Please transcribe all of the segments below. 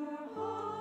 your heart.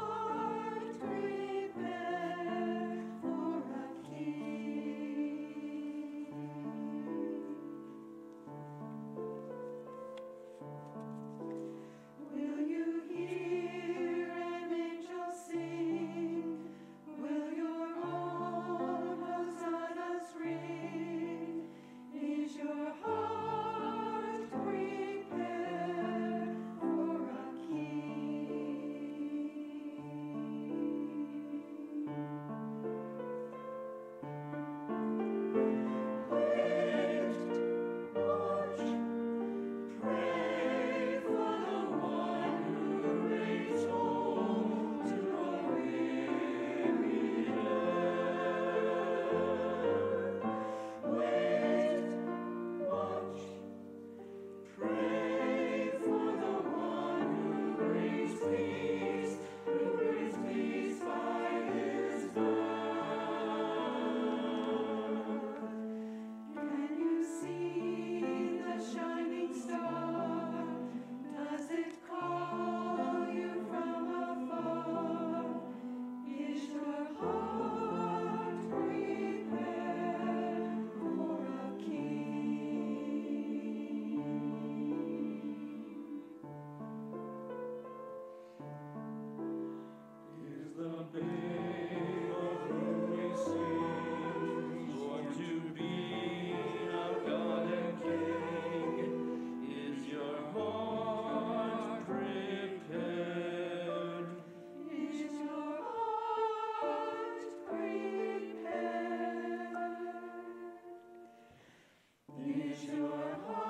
is your heart.